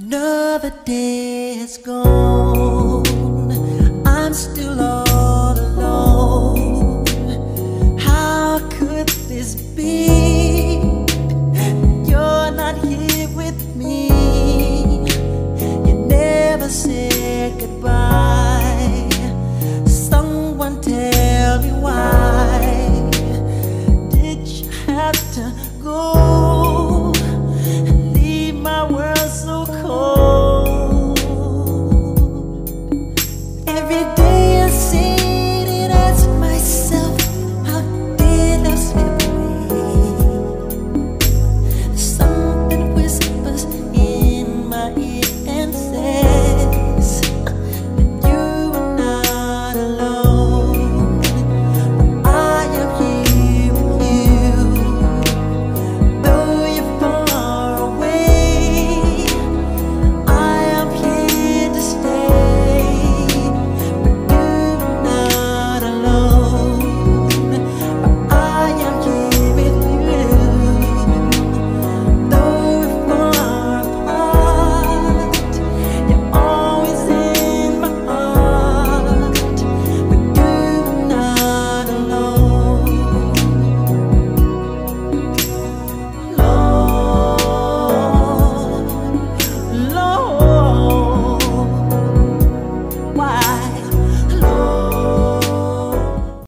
Another day is gone. I'm still all alone. How could this be? You're not here with me. You never said goodbye. Someone tell me why. Did you have to go?